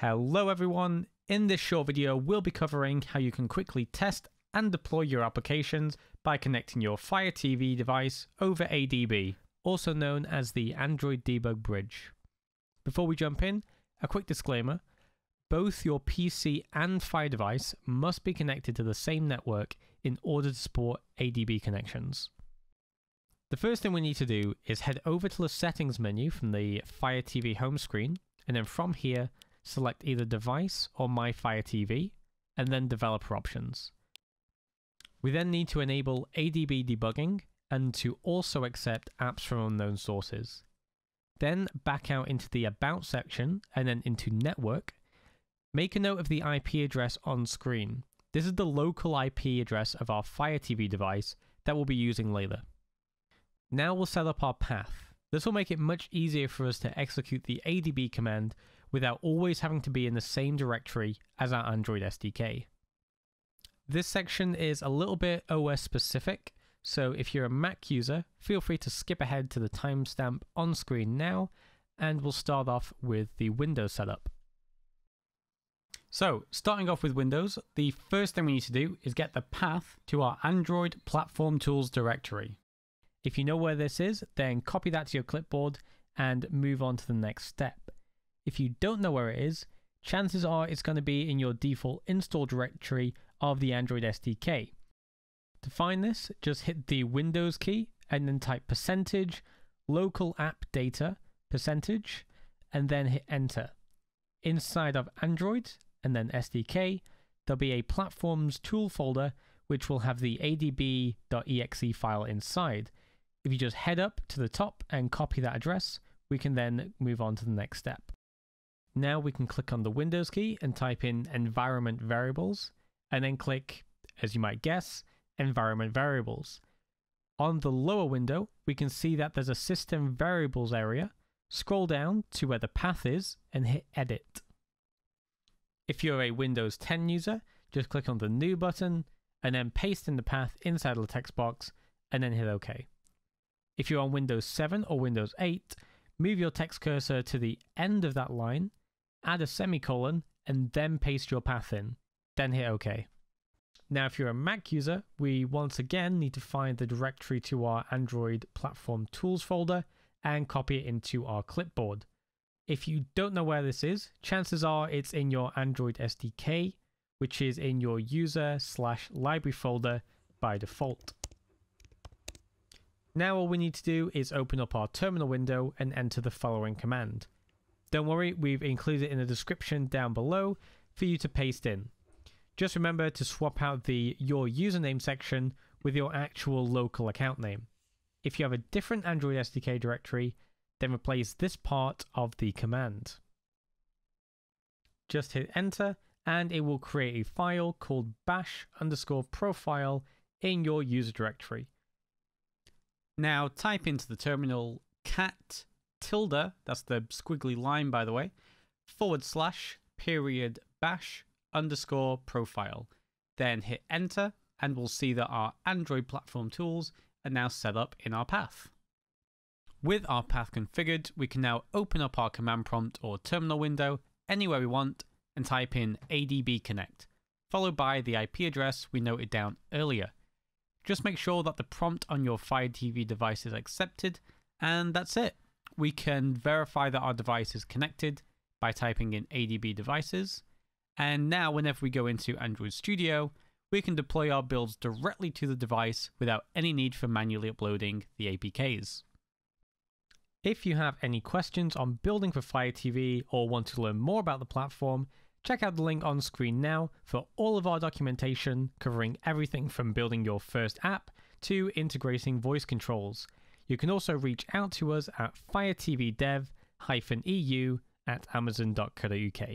Hello everyone, in this short video we'll be covering how you can quickly test and deploy your applications by connecting your Fire TV device over ADB, also known as the Android Debug Bridge. Before we jump in, a quick disclaimer. Both your PC and Fire device must be connected to the same network in order to support ADB connections. The first thing we need to do is head over to the settings menu from the Fire TV home screen, and then from here, select either device or My Fire TV, and then developer options. We then need to enable ADB debugging and to also accept apps from unknown sources. Then back out into the About section and then into Network. Make a note of the IP address on screen. This is the local IP address of our Fire TV device that we'll be using later. Now we'll set up our path. This will make it much easier for us to execute the ADB command without always having to be in the same directory as our Android SDK. This section is a little bit OS specific, so if you're a Mac user, feel free to skip ahead to the timestamp on screen now, and we'll start off with the Windows setup. So, starting off with Windows, the first thing we need to do is get the path to our Android Platform Tools directory. If you know where this is, then copy that to your clipboard and move on to the next step. If you don't know where it is, chances are it's going to be in your default install directory of the Android SDK. To find this, just hit the Windows key and then type percentage local app data percentage and then hit enter. Inside of Android and then SDK, there'll be a platforms tool folder which will have the adb.exe file inside. If you just head up to the top and copy that address, we can then move on to the next step. Now we can click on the Windows key and type in environment variables, and then click, as you might guess, environment variables. On the lower window, we can see that there's a system variables area. Scroll down to where the path is and hit edit. If you're a Windows 10 user, just click on the new button and then paste in the path inside of the text box and then hit OK. If you're on Windows 7 or Windows 8, move your text cursor to the end of that line add a semicolon, and then paste your path in. Then hit OK. Now, if you're a Mac user, we once again need to find the directory to our Android Platform Tools folder and copy it into our clipboard. If you don't know where this is, chances are it's in your Android SDK, which is in your user slash library folder by default. Now all we need to do is open up our terminal window and enter the following command. Don't worry, we've included it in the description down below for you to paste in. Just remember to swap out the Your Username section with your actual local account name. If you have a different Android SDK directory, then replace this part of the command. Just hit enter and it will create a file called bash underscore profile in your user directory. Now type into the terminal cat tilde, that's the squiggly line by the way, forward slash period bash underscore profile. Then hit enter and we'll see that our Android platform tools are now set up in our path. With our path configured, we can now open up our command prompt or terminal window anywhere we want and type in adb connect, followed by the IP address we noted down earlier. Just make sure that the prompt on your Fire TV device is accepted, and that's it we can verify that our device is connected by typing in ADB devices. And now, whenever we go into Android Studio, we can deploy our builds directly to the device without any need for manually uploading the APKs. If you have any questions on building for Fire TV or want to learn more about the platform, check out the link on screen now for all of our documentation covering everything from building your first app to integrating voice controls. You can also reach out to us at firetvdev-eu at amazon.co.uk.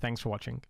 Thanks for watching.